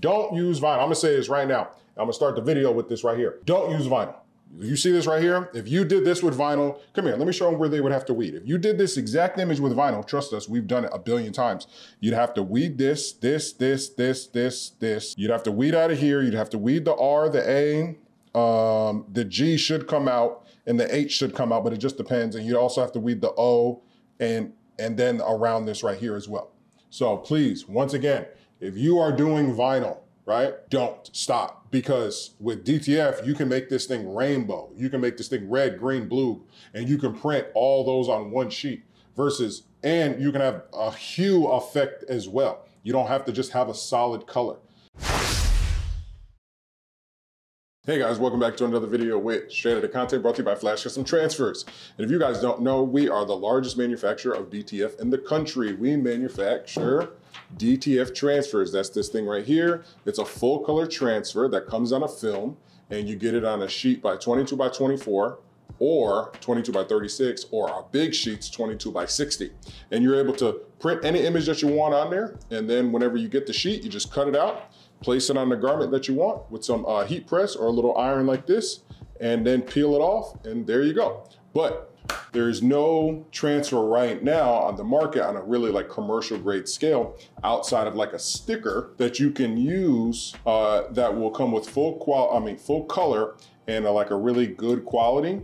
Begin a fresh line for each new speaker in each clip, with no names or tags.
Don't use vinyl. I'm gonna say this right now. I'm gonna start the video with this right here. Don't use vinyl. You see this right here? If you did this with vinyl, come here, let me show them where they would have to weed. If you did this exact image with vinyl, trust us, we've done it a billion times. You'd have to weed this, this, this, this, this, this. You'd have to weed out of here. You'd have to weed the R, the A, um, the G should come out and the H should come out, but it just depends. And you also have to weed the O and, and then around this right here as well. So please, once again, if you are doing vinyl, right? Don't stop because with DTF, you can make this thing rainbow. You can make this thing red, green, blue, and you can print all those on one sheet versus, and you can have a hue effect as well. You don't have to just have a solid color. Hey guys, welcome back to another video with Straight Outta Content brought to you by Flash Custom Transfers. And if you guys don't know, we are the largest manufacturer of DTF in the country. We manufacture DTF transfers. That's this thing right here. It's a full color transfer that comes on a film and you get it on a sheet by 22 by 24 or 22 by 36 or our big sheets 22 by 60 and you're able to print any image that you want on there and then whenever you get the sheet you just cut it out place it on the garment that you want with some uh, heat press or a little iron like this, and then peel it off, and there you go. But there's no transfer right now on the market on a really like commercial grade scale outside of like a sticker that you can use uh, that will come with full qual, I mean full color and a, like a really good quality.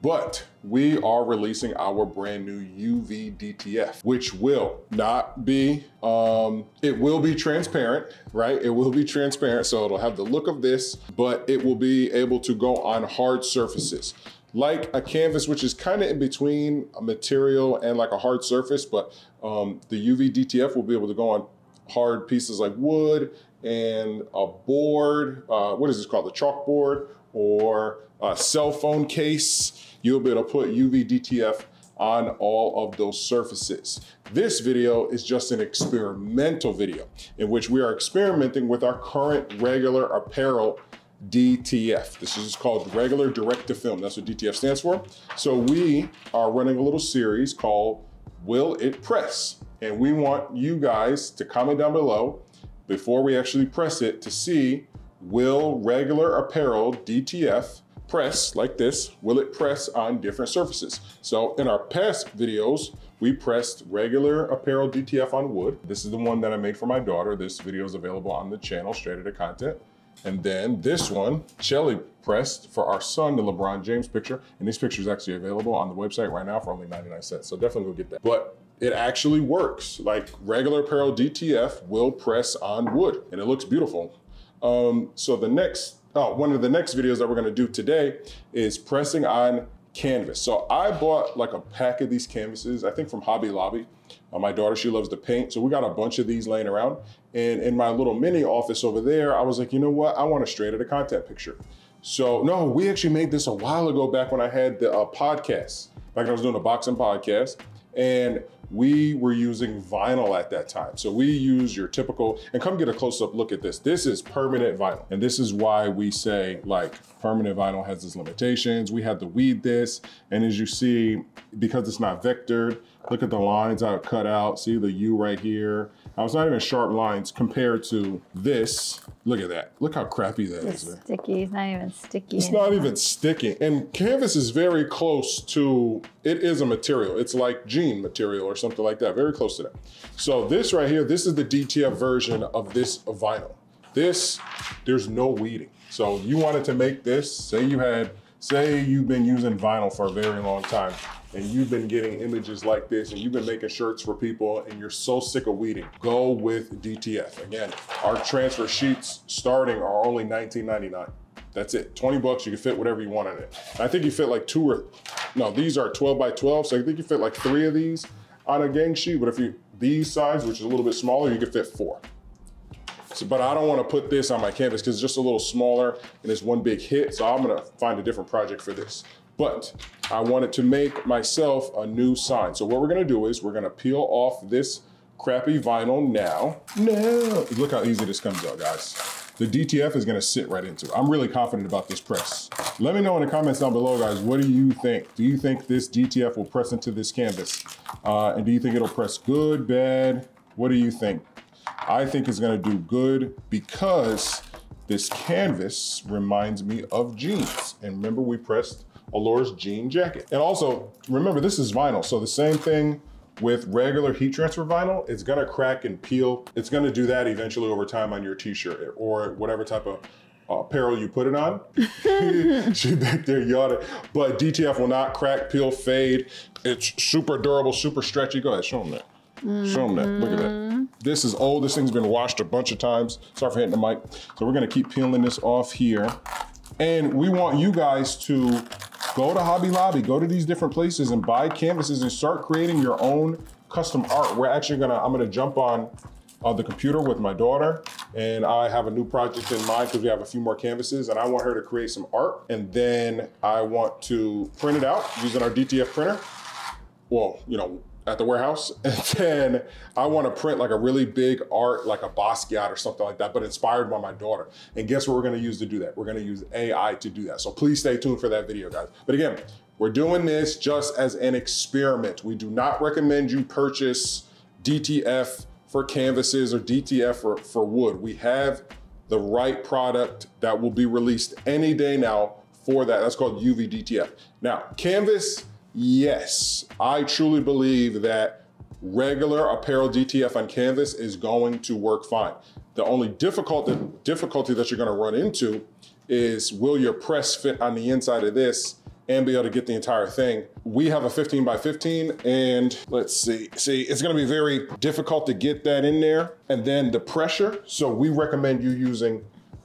But we are releasing our brand new UV DTF, which will not be, um, it will be transparent, right? It will be transparent. So it'll have the look of this, but it will be able to go on hard surfaces like a canvas, which is kind of in between a material and like a hard surface, but um, the UV DTF will be able to go on hard pieces like wood and a board. Uh, what is this called? The chalkboard or a cell phone case you'll be able to put UV DTF on all of those surfaces. This video is just an experimental video in which we are experimenting with our current regular apparel DTF. This is called regular direct to film. That's what DTF stands for. So we are running a little series called Will It Press? And we want you guys to comment down below before we actually press it to see will regular apparel DTF press like this, will it press on different surfaces? So in our past videos, we pressed regular apparel DTF on wood. This is the one that I made for my daughter. This video is available on the channel, Straight Outta Content. And then this one, Shelly pressed for our son, the LeBron James picture. And this picture is actually available on the website right now for only 99 cents. So definitely go get that. But it actually works. Like regular apparel DTF will press on wood and it looks beautiful. Um, so the next Oh, one of the next videos that we're gonna do today is pressing on canvas. So I bought like a pack of these canvases, I think from Hobby Lobby. Uh, my daughter, she loves to paint. So we got a bunch of these laying around. And in my little mini office over there, I was like, you know what? I want a Straight Outta Content picture. So no, we actually made this a while ago back when I had the uh, podcast, back when I was doing a boxing podcast. And we were using vinyl at that time. So we use your typical, and come get a close up look at this. This is permanent vinyl. And this is why we say like permanent vinyl has its limitations. We had to weed this. And as you see, because it's not vectored, look at the lines I cut out. See the U right here. Now it's not even sharp lines compared to this. Look at that. Look how crappy that
it's
is.
sticky. It's not even sticky.
It's anymore. not even sticky. And canvas is very close to, it is a material. It's like jean material or something like that, very close to that. So this right here, this is the DTF version of this vinyl. This, there's no weeding. So you wanted to make this, say you had, say you've been using vinyl for a very long time and you've been getting images like this and you've been making shirts for people and you're so sick of weeding, go with DTF. Again, our transfer sheets starting are only $19.99. That's it, 20 bucks, you can fit whatever you want in it. I think you fit like two or, no, these are 12 by 12, so I think you fit like three of these on a gang sheet, but if you, these size, which is a little bit smaller, you can fit four. So, but I don't want to put this on my canvas because it's just a little smaller and it's one big hit. So I'm gonna find a different project for this. But I wanted to make myself a new sign. So what we're gonna do is we're gonna peel off this crappy vinyl now. No, look how easy this comes out, guys. The DTF is gonna sit right into it. I'm really confident about this press. Let me know in the comments down below, guys, what do you think? Do you think this DTF will press into this canvas? Uh, and do you think it'll press good, bad? What do you think? I think is gonna do good because this canvas reminds me of jeans. And remember we pressed Allure's jean jacket. And also, remember this is vinyl, so the same thing with regular heat transfer vinyl, it's gonna crack and peel. It's gonna do that eventually over time on your t-shirt or whatever type of uh, apparel you put it on. she back there yawning. But DTF will not crack, peel, fade. It's super durable, super stretchy. Go ahead, show them that. Show them that. Look at that. This is old. This thing's been washed a bunch of times. Sorry for hitting the mic. So we're gonna keep peeling this off here. And we want you guys to go to Hobby Lobby, go to these different places and buy canvases and start creating your own custom art. We're actually gonna, I'm gonna jump on uh, the computer with my daughter and I have a new project in mind because we have a few more canvases and I want her to create some art and then I want to print it out using our DTF printer. Well, you know, at the warehouse. And then I want to print like a really big art, like a Basquiat or something like that, but inspired by my daughter. And guess what we're going to use to do that? We're going to use AI to do that. So please stay tuned for that video, guys. But again, we're doing this just as an experiment. We do not recommend you purchase DTF for canvases or DTF for, for wood. We have the right product that will be released any day now for that. That's called UV DTF. Now, canvas Yes, I truly believe that regular apparel DTF on canvas is going to work fine. The only difficult, difficulty that you're gonna run into is will your press fit on the inside of this and be able to get the entire thing. We have a 15 by 15 and let's see, see, it's gonna be very difficult to get that in there. And then the pressure, so we recommend you using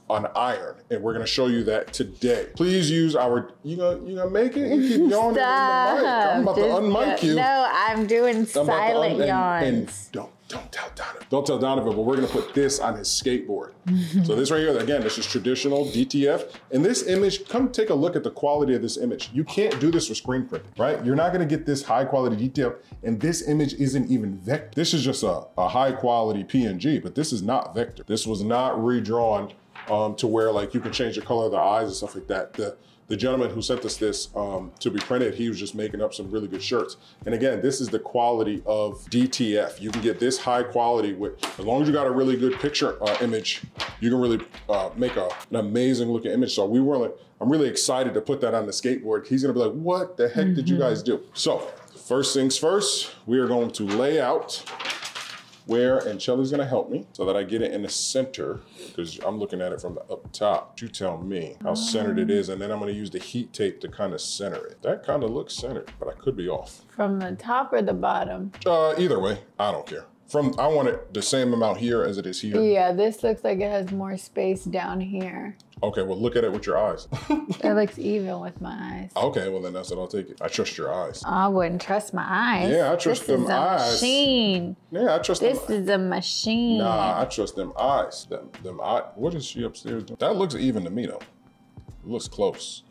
on iron, and we're gonna show you that today. Please use our. You gonna you gonna make it? You keep yawning
Stop.
in the mic. I'm about
Just
to unmic you.
No, I'm doing
I'm
silent
un- and-
yawns.
And, don't don't tell Donovan. Don't tell Donovan, but we're gonna put this on his skateboard. so this right here, again, this is traditional DTF. And this image, come take a look at the quality of this image. You can't do this with screen printing, right? You're not gonna get this high quality DTF, and this image isn't even vector. This is just a, a high quality PNG, but this is not vector. This was not redrawn um, to where like you can change the color of the eyes and stuff like that. The, the gentleman who sent us this um, to be printed, he was just making up some really good shirts. And again, this is the quality of DTF. You can get this high quality with, as long as you got a really good picture uh, image, you can really uh, make a, an amazing looking image. So we were like, I'm really excited to put that on the skateboard. He's gonna be like, what the heck did you guys do? So first things first, we are going to lay out where, and Shelly's gonna help me so that I get it in the center because I'm looking at it from the up top. You tell me how centered it is, and then I'm gonna use the heat tape to kind of center it. That kind of looks centered, but I could be off.
From the top or the bottom?
Uh, either way, I don't care. From I want it the same amount here as it is here.
Yeah, this looks like it has more space down here.
Okay, well look at it with your eyes.
It looks even with my eyes.
okay, well then that's it. I'll take it. I trust your eyes.
I wouldn't trust my eyes.
Yeah, I trust
this
them
is a
eyes.
Machine.
Yeah, I trust
This
them.
is a machine.
Nah, I trust them eyes. Them, them eye. What is she upstairs doing? That looks even to me though. It looks close.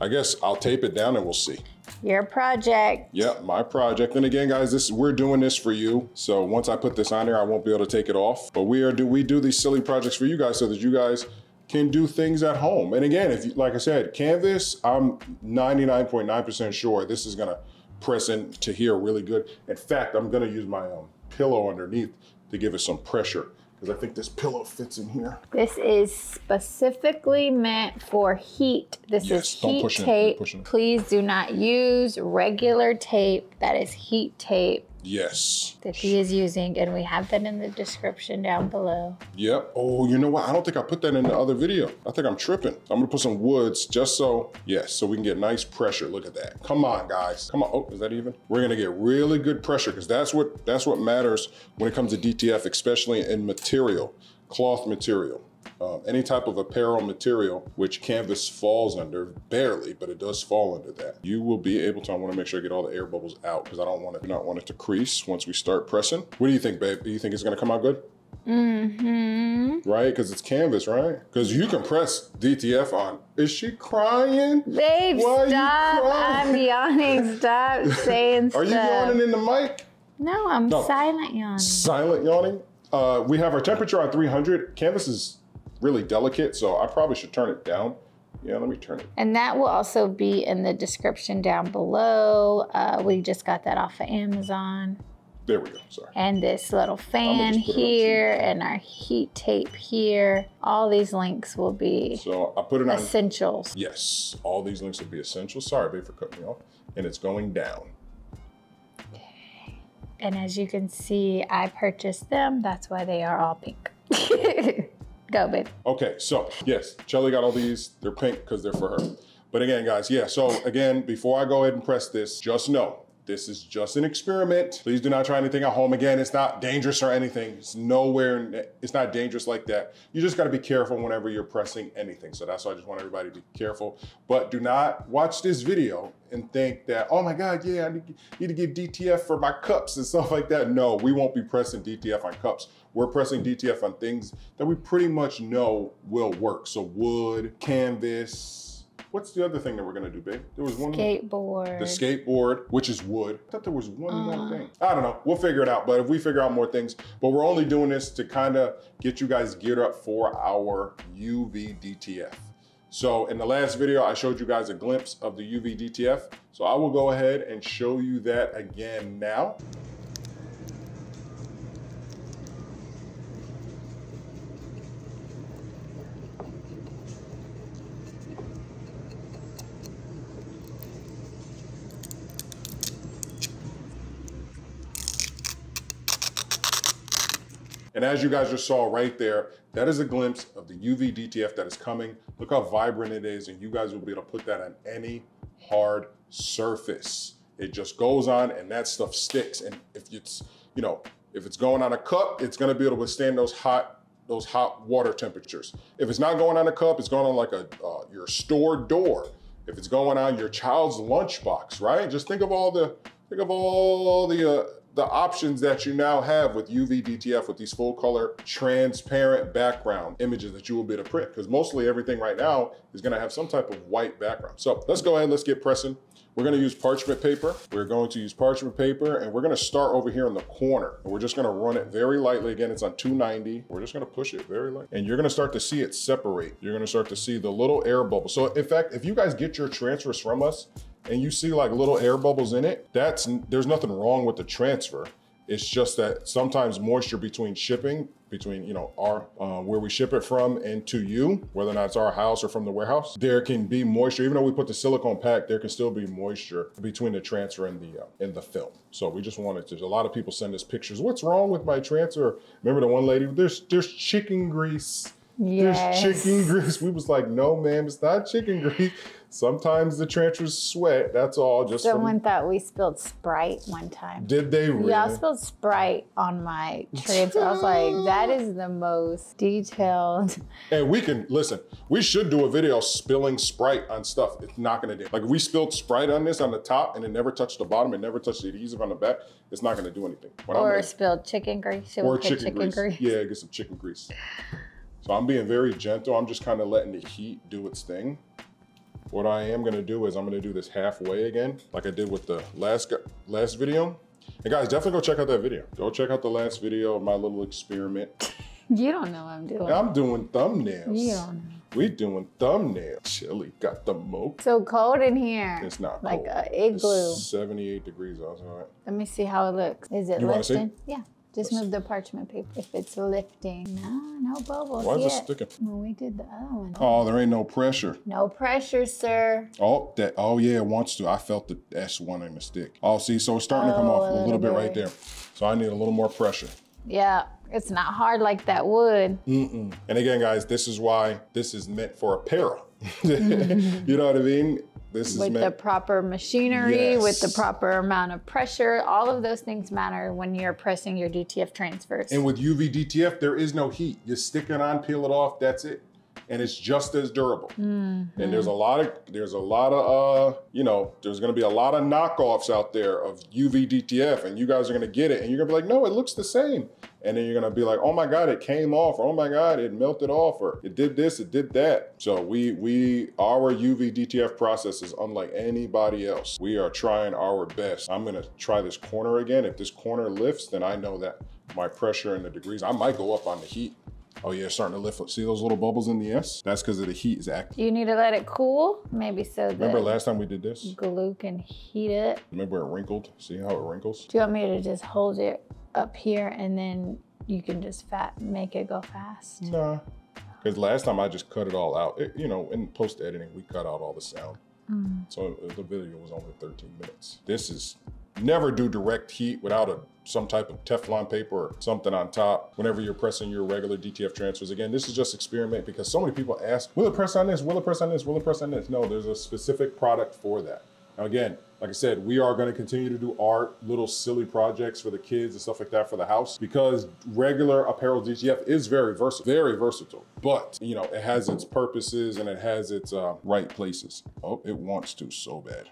I guess I'll tape it down and we'll see.
Your project.
Yeah, my project. And again, guys, this we're doing this for you. So once I put this on there, I won't be able to take it off. But we are do we do these silly projects for you guys so that you guys can do things at home. And again, if you, like I said, Canvas, I'm 99.9% sure this is gonna press into here really good. In fact, I'm gonna use my um, pillow underneath to give it some pressure because I think this pillow fits in here.
This is specifically meant for heat. This
Yes,
is heat
push it, you're
tape. Please do not use regular tape. That is heat tape
Yes.
that he is using, and we have that in the description down below.
Yep. Oh, you know what? I don't think I put that in the other video. I think I'm tripping. I'm gonna put some woods just so, yes, so we can get nice pressure. Look at that. Come on, guys. Come on. Oh, is that even? We're gonna get really good pressure because that's what that's what matters when it comes to DTF, especially in material, cloth material. Um, any type of apparel material, which canvas falls under, barely, but it does fall under that. You will be able to, I wanna make sure I get all the air bubbles out because I don't want to not want it to crease once we start pressing. What do you think, babe? Do you think it's gonna come out good?
Mm-hmm.
right? Because it's canvas, right? Because you can press DTF on. Is she crying?
Babe,
Why are you
stop. I'm yawning. Stop saying
Are
stuff.
you yawning in the mic?
No, I'm
No.
silent yawning.
Silent yawning. Uh, we have our temperature on 300. Canvas is really delicate, so I probably should turn it down. Yeah, let me turn it.
And that will also be in the description down below. Uh, we just got that off of Amazon.
There we go, sorry.
and this little fan
just put it on
here and our heat tape here. All these links will be
So I put it on,
essentials.
yes, all these links will be essential. Sorry, babe, for cutting me off. And it's going down.
And as you can see, I purchased them. That's why they are all pink. Go, babe.
Okay, so yes, Shelly got all these. They're pink because they're for her. But again, guys, yeah, so again, before I go ahead and press this, just know this is just an experiment. Please do not try anything at home. Again, it's not dangerous or anything. It's nowhere, it's not dangerous like that. You just gotta be careful whenever you're pressing anything. So that's why I just want everybody to be careful. But do not watch this video and think that, oh my God, yeah, I need, to get DTF for my cups and stuff like that. No, we won't be pressing DTF on cups. We're pressing DTF on things that we pretty much know will work. So wood, canvas, what's the other thing that we're gonna do, babe? There was one
Skateboard.
the skateboard, which is wood. I thought there was one
Uh.
more thing. I don't know. We'll figure it out. But if we figure out more things, but we're only doing this to kind of get you guys geared up for our UV DTF. So in the last video, I showed you guys a glimpse of the UV DTF. So I will go ahead and show you that again now. And as you guys just saw right there, that is a glimpse of the UV DTF that is coming. Look how vibrant it is, and you guys will be able to put that on any hard surface. It just goes on and that stuff sticks. And if it's, you know, if it's going on a cup, it's gonna be able to withstand those hot those hot water temperatures. If it's not going on a cup, it's going on like a uh, your store door. If it's going on your child's lunchbox, right? Just think of all the think of all the uh, the options that you now have with UV DTF with these full color transparent background images that you will be able to print because mostly everything right now is going to have some type of white background. So let's go ahead, and let's get pressing. We're gonna use parchment paper. We're going to use parchment paper and we're gonna start over here in the corner. We're just gonna run it very lightly. Again, it's on 290. We're just gonna push it very light. And you're gonna start to see it separate. You're gonna start to see the little air bubble. So in fact, if you guys get your transfers from us and you see like little air bubbles in it, that's there's nothing wrong with the transfer. It's just that sometimes moisture between shipping, between you know our uh, where we ship it from and to you, whether or not it's our house or from the warehouse, there can be moisture. Even though we put the silicone pack, there can still be moisture between the transfer and the uh, and the film. So we just wanted to. A lot of people send us pictures. What's wrong with my transfer? Remember the one lady? There's there's chicken grease.
Yes.
There's chicken grease. We was like, no, ma'am, it's not chicken grease. Sometimes the transfers sweat. That's all. Just
Someone thought we spilled Sprite one time.
did they really?
Yeah, I spilled Sprite on my transfer. I was like, that is the most detailed.
And we can listen. We should do a video spilling Sprite on stuff. It's not gonna do. Like if we spilled Sprite on this on the top and it never touched the bottom, it never touched the adhesive on the back. It's not gonna do anything. What
Or
gonna-
spilled chicken grease.
Or
put
chicken, grease.
grease?
Yeah, get some chicken grease. So I'm being very gentle. I'm just kind of letting the heat do its thing. What I am gonna do is I'm gonna do this halfway again, like I did with the last last video. And guys, definitely go check out that video. Go check out the last video of my little experiment.
You don't know what I'm doing.
I'm doing thumbnails.
You don't know.
We doing thumbnails. Chili got the moke.
So cold in here.
It's not
like
cold.
a igloo.
It's 78 degrees outside.
Let me see how it looks. Is it
You wanna see?
lifting? Yeah. Just move the parchment paper. If it's lifting. No, no bubbles
Why is it sticking?
When we did the other one.
Oh, there ain't no pressure.
No pressure, sir.
Oh, that. Oh yeah, it wants to. I felt the S one in the stick. Oh, see, so it's starting to come
Oh,
off
a
little
little
bit right there. So I need a little more pressure.
Yeah, it's not hard like that wood.
Mm-mm. And again, guys, this is why this is meant for apparel. you know what I mean? This is
with the proper machinery, with the proper amount of pressure. All of those things matter when you're pressing your DTF transfers.
and with UV DTF, there is no heat. You stick it on, peel it off. That's it. And it's just as durable.
Mm-hmm.
And there's a lot of there's a lot of uh, you know, there's gonna be a lot of knockoffs out there of UV DTF, and you guys are gonna get it, and you're gonna be like, no, it looks the same. And then you're gonna be like, oh my god, it came off, or oh my god, it melted off, or it did this, it did that. So we we our UV DTF process is unlike anybody else. We are trying our best. I'm gonna try this corner again. If this corner lifts, then I know that my pressure and the degrees, I might go up on the heat. Oh yeah, it's starting to lift. Up. See those little bubbles in the S? That's because of the heat is active.
You need to let it cool, maybe so the
Remember last time we did this?
glue can heat it.
Remember it wrinkled? See how it wrinkles?
Do you want me to just hold it up here and then you can just fat make it go fast?
Nah. Because last time I just cut it all out. It, you know, in post editing, we cut out all the sound. Mm. So the video was only 13 minutes. This is never do direct heat without a some type of Teflon paper or something on top whenever you're pressing your regular DTF transfers. Again, this is just experiment because so many people ask, will it press on this? Will it press on this? Will it press on this? No, there's a specific product for that. Now again, like I said, we are going to continue to do art, little silly projects for the kids and stuff like that for the house because regular apparel DTF is very versatile, very versatile. But you know, it has its purposes and it has its uh, right places. Oh, it wants to so bad.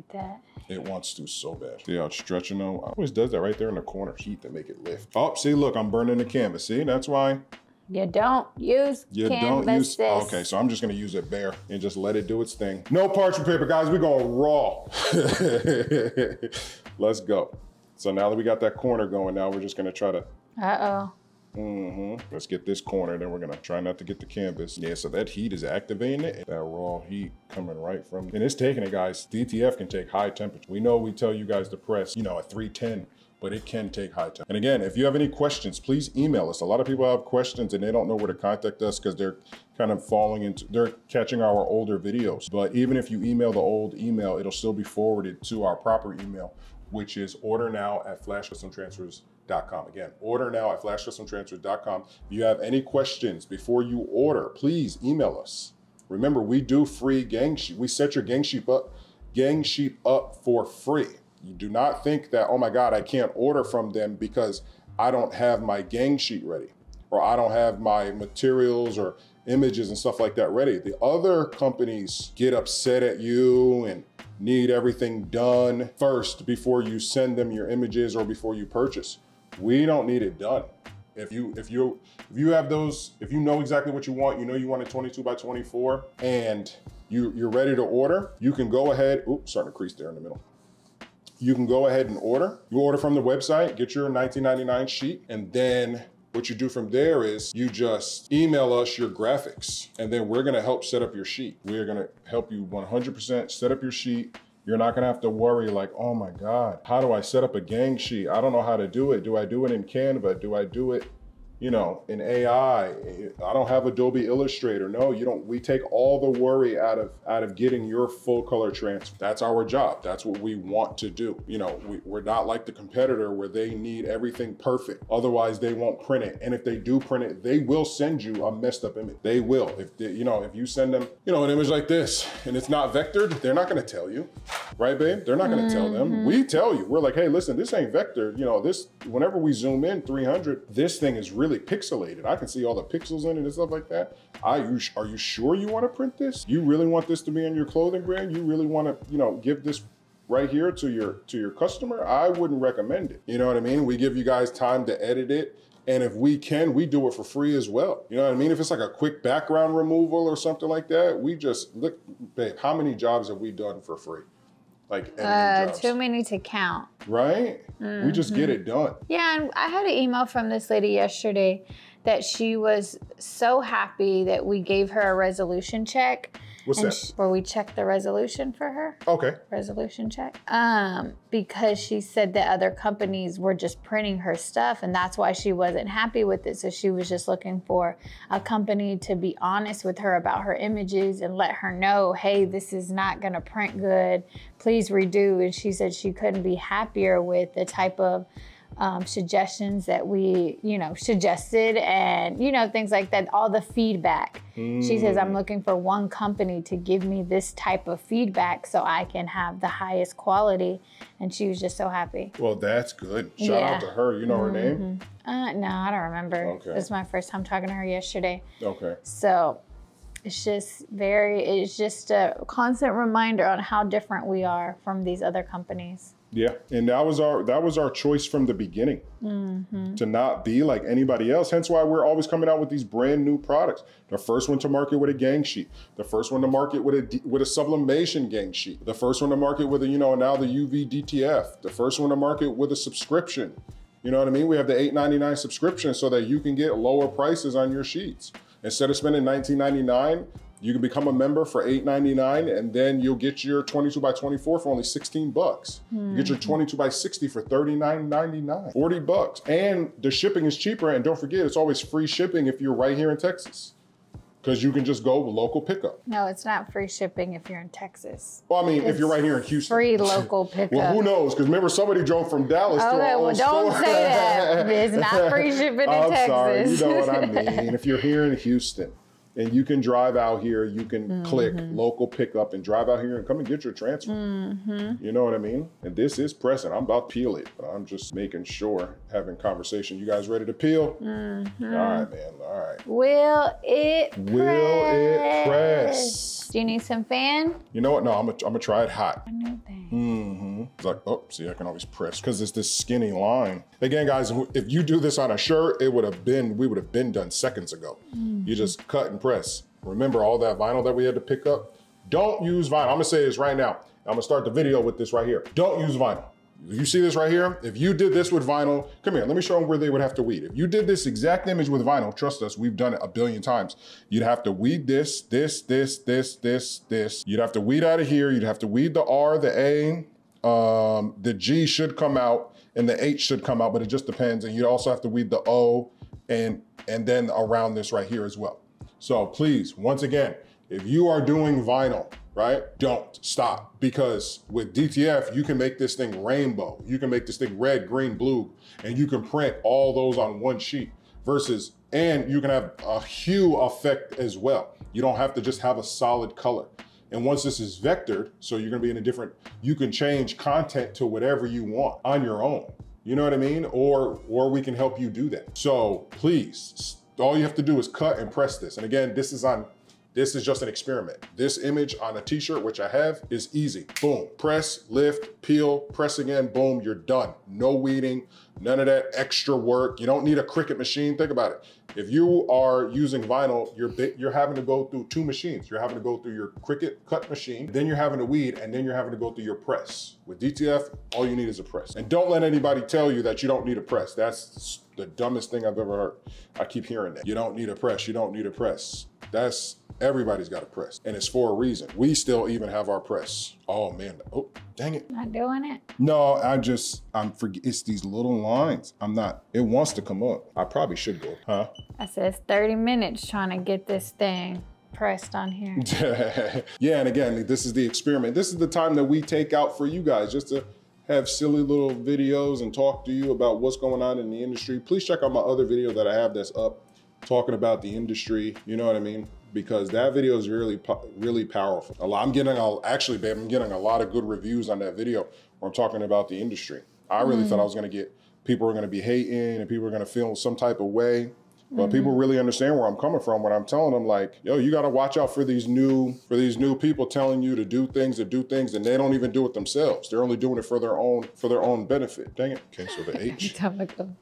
Hit that.
It wants to so bad. See how it's stretching though? Always does that right there in the corner. Heat to make it lift. Oh, see, look, I'm burning the canvas. See, that's why
You don't use
you
canvases.
don't use. Okay, so I'm just gonna use it bare and just let it do its thing. No parchment paper, guys. We're going raw. Let's go. So now that we got that corner going, now we're just gonna try to.
Uh oh.
hmm Let's get this corner. Then we're gonna try not to get the canvas. Yeah. So that heat is activating it. That raw heat coming right from. And it's taking it, guys. DTF can take high temperature. We know we tell you guys to press, you know, at 310 but it can take high time. And again, if you have any questions, please email us. A lot of people have questions and they don't know where to contact us because they're kind of falling into, they're catching our older videos. But even if you email the old email, it'll still be forwarded to our proper email, which is order now at flashcustomtransfers.com. Again, order now at flashcustomtransfers.com. If you have any questions before you order, please email us. Remember, we do free gang sheet. We set your gang sheet up, gang sheet up for free. You do not think that, oh my God, I can't order from them because I don't have my gang sheet ready or I don't have my materials or images and stuff like that ready. The other companies get upset at you and need everything done first before you send them your images or before you purchase. We don't need it done. If you if you if you have those, if you know exactly what you want, you know you want a 22 by 24, and you you're ready to order, you can go ahead. Oops, starting to crease there in the middle you can go ahead and order. You order from the website, get your 19.99 sheet, and then what you do from there is you just email us your graphics, and then we're gonna help set up your sheet. We are gonna help you 100% set up your sheet. You're not gonna have to worry like, oh my God, how do I set up a gang sheet? I don't know how to do it. Do I do it in Canva? Do I do it you know, in AI. I don't have Adobe Illustrator. No, you don't. We take all the worry out of out of getting your full color transfer. That's our job. That's what we want to do. You know, we, we're not like the competitor where they need everything perfect. Otherwise, they won't print it. And if they do print it, they will send you a messed up image. They will. If they, you know, if you send them, you know, an image like this and it's not vectored, they're not going to tell you, right, babe? They're not going to tell them. Mm-hmm. We tell you. We're like, hey, listen, this ain't vectored. You know, this. Whenever we zoom in 300, this thing is really pixelated. I can see all the pixels in it and stuff like that. I, you, are you sure you want to print this? You really want this to be on your clothing brand? You really want to, you know, give this right here to your to your customer? I wouldn't recommend it. You know what I mean? We give you guys time to edit it. And if we can, we do it for free as well. You know what I mean? If it's like a quick background removal or something like that, we just look, babe, how many jobs have we done for free? Like
Uh, too many to count.
right? We just get it done.
Yeah, and I had an email from this lady yesterday that she was so happy that we gave her a resolution check.
What's that?
sh- where we checked the resolution for her.
Okay.
resolution check um because she said that other companies were just printing her stuff and that's why she wasn't happy with it so she was just looking for a company to be honest with her about her images and let her know hey this is not going to print good please redo and she said she couldn't be happier with the type of um, suggestions that we, you know, suggested and, you know, things like that, all the feedback. She says, I'm looking for one company to give me this type of feedback so I can have the highest quality. And she was just so happy.
Well, that's good. Shout
Yeah.
out to her. You know her name?
Uh, no, I don't remember.
Okay.
This is my first time talking to her yesterday.
Okay.
So it's just very, it's just a constant reminder on how different we are from these other companies.
Yeah, and that was our that was our choice from the beginning mm-hmm. to not be like anybody else. Hence why we're always coming out with these brand new products. The first one to market with a gang sheet, the first one to market with a with a sublimation gang sheet, the first one to market with a you know now the UV DTF, the first one to market with a subscription. You know what I mean? We have the $8.99 subscription so that you can get lower prices on your sheets. Instead of spending $19.99, you can become a member for $8.99 and then you'll get your 22 by 24 for only 16 bucks. You get your hmm. 22 by 60 for $39.99, 40 bucks. And the shipping is cheaper. And don't forget, it's always free shipping if you're right here in Texas. Because you can just go with local pickup.
No, it's not free shipping if you're in Texas.
Well, I mean, if you're right here in Houston.
Free local pickup.
Well, who knows? Because remember, somebody drove from Dallas to
Okay,
our
well, don't
store.
say that. It's not free shipping in
I'm
Texas.
sorry, you know what I mean. if you're here in Houston and you can drive out here, you can
Mm-hmm.
click local pickup and drive out here and come and get your transfer.
Mm-hmm.
You know what I mean? And this is pressing. I'm about to peel it, but I'm just making sure, having conversation. You guys ready to peel?
Mm-hmm.
All right, man. All right.
Will it press?
Will it press?
Do you need some fan?
You know what? No, I'm gonna, I'm gonna try it hot.
A new thing.
Mm-hmm. It's like, oh, see, I can always press because it's this skinny line. Again, guys, if you do this on a shirt, it would have been, we would have been done seconds ago. You just cut and press. Remember all that vinyl that we had to pick up? Don't use vinyl. I'm gonna say this right now. I'm gonna start the video with this right here. Don't use vinyl. You see this right here, if you did this with vinyl, come here, let me show them where they would have to weed. If you did this exact image with vinyl, trust us, we've done it a billion times. You'd have to weed this, this, this, this, this, this. You'd have to weed out of here. You'd have to weed the R, the A, um, the G should come out and the H should come out, but it just depends. And you also have to weed the O and and then around this right here as well. So please, once again, if you are doing vinyl, right, don't stop because with DTF, you can make this thing rainbow. You can make this thing red, green, blue, and you can print all those on one sheet versus, and you can have a hue effect as well. You don't have to just have a solid color. And once this is vectored, so you're gonna be in a different, you can change content to whatever you want on your own. You know what I mean? Or or we can help you do that. So please, all you have to do is cut and press this. And again, this is on this is just an experiment. This image on a t-shirt, which I have, is easy. Boom, press, lift, peel, press again, boom, you're done. No weeding, none of that extra work. You don't need a Cricut machine. Think about it. If you are using vinyl, you're you're having to go through two machines. You're having to go through your Cricut cut machine, then you're having to weed, and then you're having to go through your press. With DTF, all you need is a press. And don't let anybody tell you that you don't need a press. That's the dumbest thing I've ever heard. I keep hearing that. You don't need a press. You don't need a press. That's everybody's got a press, and it's for a reason. We still even have our press. Oh man, oh dang it.
Not doing it.
No, I just I'm forget. It's these little lines. I'm not. It wants to come up. I probably should go, huh?
I said it's 30 minutes trying to get this thing pressed on here.
yeah, and again, this is the experiment. This is the time that we take out for you guys just to have silly little videos and talk to you about what's going on in the industry. Please check out my other video that I have that's up talking about the industry. You know what I mean? Because that video is really, really powerful. A lot, I'm getting, a, actually, babe, I'm getting a lot of good reviews on that video where I'm talking about the industry. I really thought I was gonna get, people were gonna be hating and people were gonna feel some type of way. But people really understand where I'm coming from when I'm telling them like, yo, you got to watch out for these new for these new people telling you to do things to do things, and they don't even do it themselves. They're only doing it for their own for their own benefit. Dang it. Okay, so the H.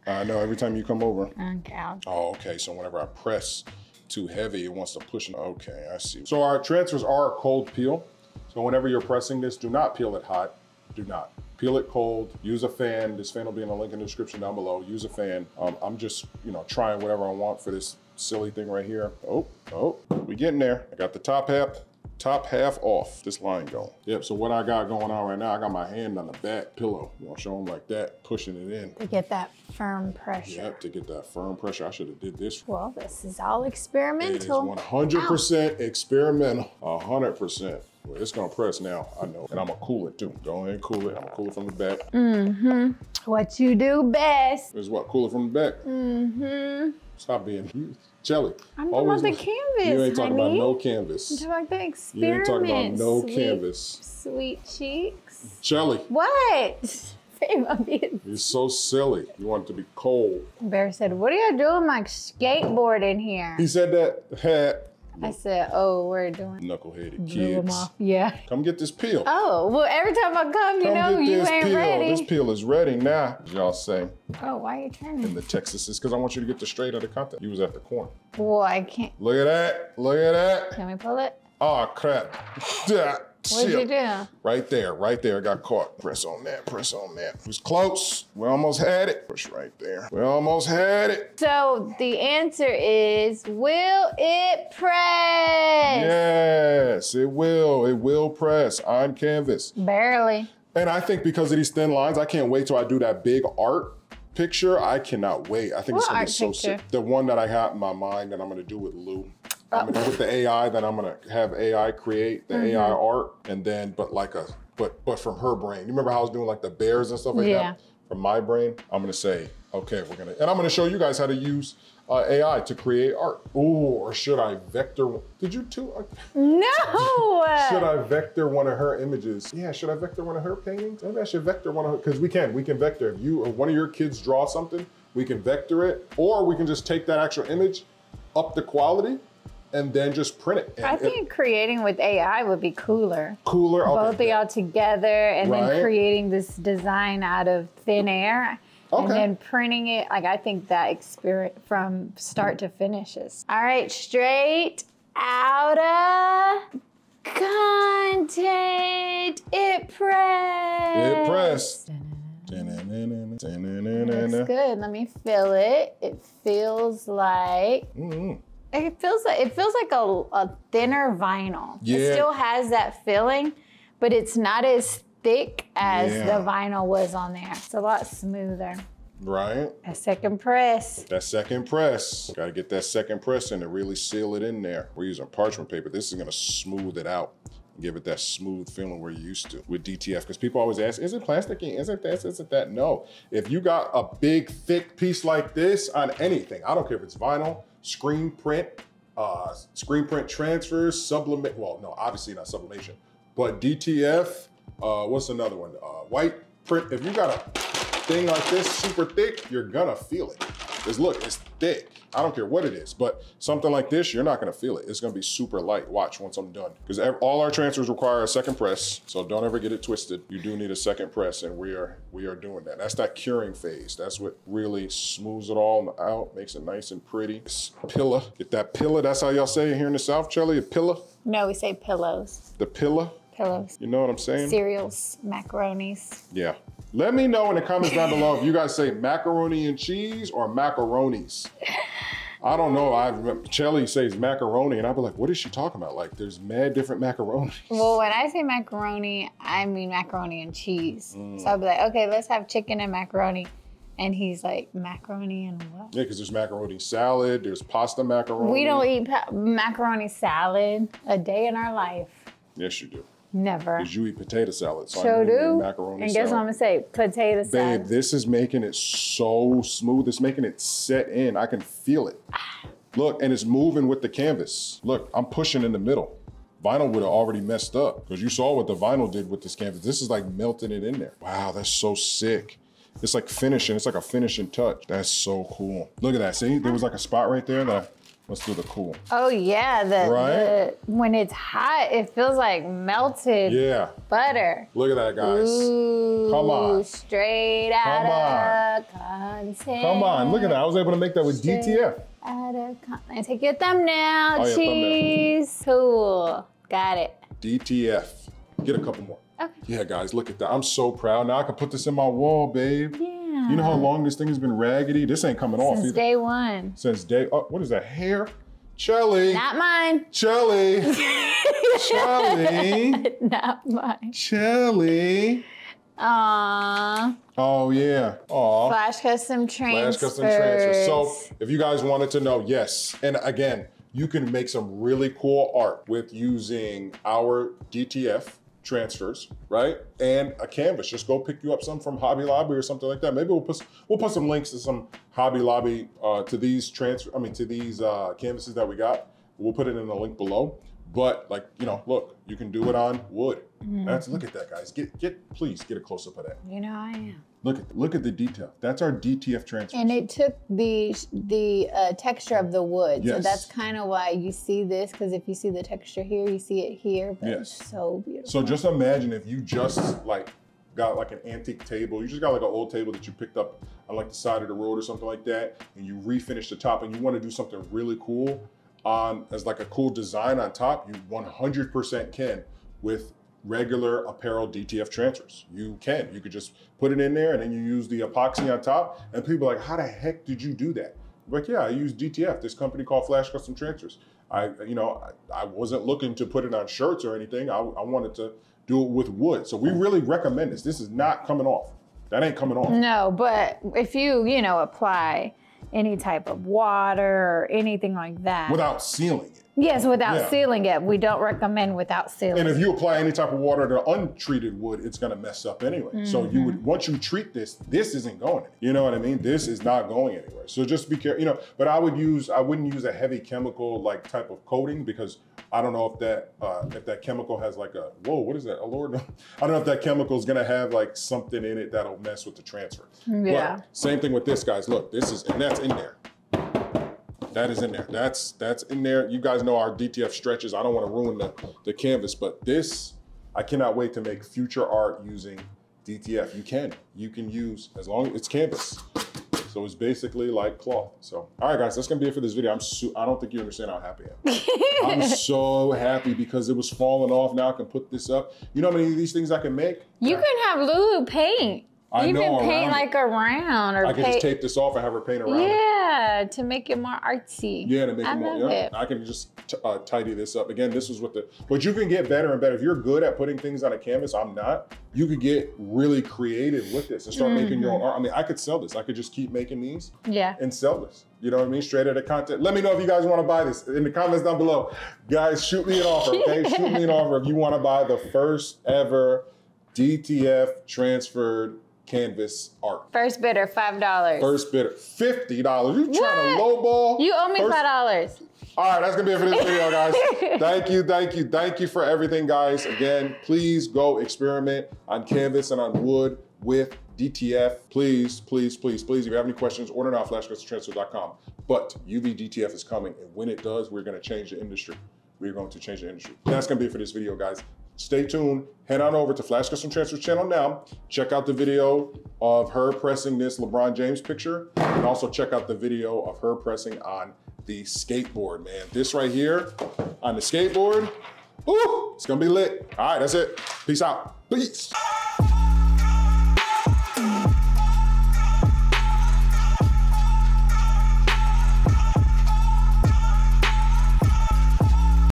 I know every time you come over.
Okay. I'll-
Oh, okay. So whenever I press too heavy, it wants to push. Okay, I see. So our transfers are a cold peel. So whenever you're pressing this, do not peel it hot. Do not. Peel it cold. Use a fan. This fan will be in the link in the description down below. Use a fan. Um, I'm just, you know, trying whatever I want for this silly thing right here. Oh, oh, we getting there. I got the top half, top half off. This line going. Yep. So what I got going on right now, I got my hand on the back pillow. You want to show them like that, pushing it in.
To get that firm pressure.
Yep. To get that firm pressure. I should have did this
Well, this is all
it is
experimental.
100% experimental. 100%. Well, it's gonna press now, I know. And I'm gonna cool it too. Go ahead and cool it. I'm gonna cool it from the back.
Mm-hmm. What you do best.
Is what? Cool it from the back.
Mm-hmm.
Stop being you. Jelly.
I'm talking about the canvas,
You ain't talking about
honey.
no
I'm
canvas.
talking about the
You
experiment.
ain't talking about no
Sweet-
canvas.
Sweet cheeks.
Jelly.
What? I'm
You're so silly. You want it to be cold.
Bear said, What are you doing my skateboard in here?
He said that. Hat.
I said, Oh, we're doing
Knuckleheaded
blew
kids.
off. Yeah.
Come get this peel.
Oh, well, every time I come, you
Come
know, you ain't
peel.
ready.
This peel is ready now, as y'all say
Oh, why are you turning?
in the Texas. It's because I want you to get the straight out of the content. You was at the corner.
Boy, I can't.
Look at that. Look at that.
Can we pull it?
Oh crap.
What'd you do?
Right there, right there. Got caught. Press on that, press on that. It was close. We almost had it. Push right there. We almost had it.
So the answer is, will it press?
Yes, it will. It will press on canvas.
Barely.
And I think because of these thin lines, I can't wait till I do that big art picture. I cannot wait. I think
What
it's gonna be so
picture?
sick. The one that I have in my mind that I'm gonna do with Lou. I'm gonna, with the AI that I'm gonna have AI create the
Mm-hmm.
AI art, and then but like a but but from her brain. You remember how I was doing like the bears and stuff like
Yeah.
that from my brain? I'm gonna say, okay, we're gonna, and I'm gonna show you guys how to use uh, AI to create art. Ooh, or should I vector? Did you too? uh,
No.
should I vector one of her images? Yeah, should I vector one of her paintings? Maybe I should vector one of her, because we can, we can vector. If you or one of your kids draw something, we can vector it, or we can just take that actual image, up the quality, and then just print it. And
I
it-
think creating with AI would be cooler.
cooler. okay,
Both of y'all together and
Right.
then creating this design out of thin air. And then printing it, like I think that experience from start to finish is. All right, straight out of content, it pressed.
It pressed.
Looks good. Let me feel it. It feels like
Mhm.
It feels like it feels like a, a thinner vinyl.
Yeah.
It still has that feeling, but it's not as thick as
Yeah.
the vinyl was on there. It's a lot smoother.
Right?
A second press.
That second press. Gotta get that second press in to really seal it in there. We're using parchment paper. This is gonna smooth it out. Give it that smooth feeling we're used to with DTF. Because people always ask, is it plasticky? Is it this? Is it that? No. If you got a big, thick piece like this on anything, I don't care if it's vinyl, screen print, uh, screen print transfers, sublimate. Well, no, obviously not sublimation, but DTF. Uh, what's another one? Uh, white print. If you got a thing like this, super thick, you're gonna feel it. Because look, it's thick. I don't care what it is, but something like this, you're not gonna feel it. It's gonna be super light. Watch once I'm done. Because all our transfers require a second press, so don't ever get it twisted. You do need a second press, and we are we are doing that. That's that curing phase. That's what really smooths it all out, makes it nice and pretty. It's pillar. Get that pillar. That's how y'all say it here in the South, Charlie. A pillar.
No, we say pillows.
The pillar.
Pillows.
You know what I'm saying?
Cereals, macaronis.
Yeah. Let me know in the comments down below if you guys say macaroni and cheese or macaronis. I don't know. I Chelly says macaroni, and I'd be like, "What is she talking about?" Like, there's mad different macaronis.
Well, when I say macaroni, I mean macaroni and cheese. So I'll be like, okay, let's have chicken and macaroni. And he's like, macaroni and what?
Yeah, because there's macaroni salad, there's pasta macaroni.
We don't eat macaroni salad a day in our life.
Yes, you do.
Never.
Because you eat potato salad, so I
do.
macaroni
and guess
salad.
what I'm gonna say? Potato
Babe,
salad.
this is making it so smooth. It's making it set in. I can feel it. Look, and it's moving with the canvas. Look, I'm pushing in the middle. Vinyl would have already messed up because you saw what the vinyl did with this canvas. This is like melting it in there. Wow, that's so sick. It's like finishing. It's like a finishing touch. That's so cool. Look at that. See, there was like a spot right there. That let's do the cool.
oh yeah, the,
Right?
the when it's hot, it feels like melted
Yeah,
butter.
look at that, guys.
Ooh,
Come on.
Straight out
Come
of content.
Come on, look at that. I was able to make that with DTF.
Out of content. Take your thumbnail,
Oh, yeah, thumbnail.
cheese. Cool. Got it.
DTF. Get a couple more.
Okay.
Yeah, guys, look at that. I'm so proud. Now I can put this in my wall, babe.
Yeah.
You know how long this thing has been raggedy? This ain't coming off
Since day one.
Since day. Oh, what is that? Hair? Chelly.
Not mine.
Chelly. Chelly.
Not mine.
Chelly.
Aww.
Oh yeah. Aw.
Flash custom transfers.
Flash custom transfer. So if you guys wanted to know, yes. And again, you can make some really cool art with using our DTF transfers, right? And a canvas. Just go pick you up some from Hobby Lobby or something like that. Maybe we'll put we'll put some links to some Hobby Lobby uh, to these transfer. I mean to these uh, canvases that we got. We'll put it in the link below. But like you know, look, you can do it on wood. That's look at that, guys. Get get please get a close up of that.
you know I am.
Look at look at the detail. That's our DTF transfer.
And it took the the uh, texture of the wood. So
Yes.
that's kind of why you see this, because if you see the texture here, you see it here. But
Yes.
it's so beautiful.
So just imagine if you just like got like an antique table, you just got like an old table that you picked up on like the side of the road or something like that, and you refinish the top and you want to do something really cool on as like a cool design on top, you 100% can with regular apparel DTF transfers. You can. You could just put it in there and then you use the epoxy on top. And people are like, how the heck did you do that? I'm like, yeah, I use DTF, this company called Flash Custom Transfers. I, you know, I, I wasn't looking to put it on shirts or anything. I, I wanted to do it with wood. So we really recommend this. This is not coming off. That ain't coming off.
No, but if you, you know, apply any type of water or anything like that.
Without sealing it.
Yes, without
Yeah.
sealing it. We don't recommend without sealing.
And if you apply any type of water to untreated wood, it's gonna mess up anyway. So you
Mm-hmm.
would once you treat this, this isn't going. Anywhere. You know what I mean? This is not going anywhere. So just be careful. You know, but I would use I wouldn't use a heavy chemical like type of coating because I don't know if that uh, if that chemical has like a whoa what is that? Oh Lord, I don't know if that chemical is gonna have like something in it that'll mess with the transfer.
Yeah.
But same thing with this, guys. Look, this is and that's in there. That is in there. That's that's in there. You guys know our DTF stretches. I don't want to ruin the, the canvas, but this, I cannot wait to make future art using DTF. You can. You can use as long as it's canvas. So it's basically like cloth. So all right, guys, that's gonna be it for this video. I'm su- I don't think you understand how happy I am. I'm so happy because it was falling off. Now I can put this up. You know how many of these things I can make?
you can have Lulu paint.
I
can paint
around
like around or
I can just tape this off and have her paint around it.
yeah, to make it more artsy.
Yeah, to make
I
it more. Yeah,
it.
I can just uh, tidy this up. Again, this is what the. But you can get better and better. If you're good at putting things on a canvas, I'm not. You could get really creative with this and start making your own art. I mean, I could sell this. I could just keep making these
Yeah.
and sell this. You know what I mean? Straight Outta Content. Let me know if you guys want to buy this in the comments down below. Guys, shoot me an offer, okay? shoot me an offer if you want to buy the first ever DTF transferred canvas art.
First bidder, five dollars.
First bidder, fifty dollars. You trying to lowball?
You owe me
First-
five dollars.
All right, that's gonna be it for this video, guys. thank you, thank you, thank you for everything, guys. Again, please go experiment on canvas and on wood with DTF. Please, please, please, please. If you have any questions, order now flashcustomtransfer.com. But UV DTF is coming, and when it does, we're gonna change the industry. We're going to change the industry. That's gonna be it for this video, guys. Stay tuned. Head on over to Flash Custom Transfer channel now. Check out the video of her pressing this LeBron James picture, and also check out the video of her pressing on the skateboard, man. This right here on the skateboard, ooh, it's gonna be lit. All right, that's it. Peace out. Peace.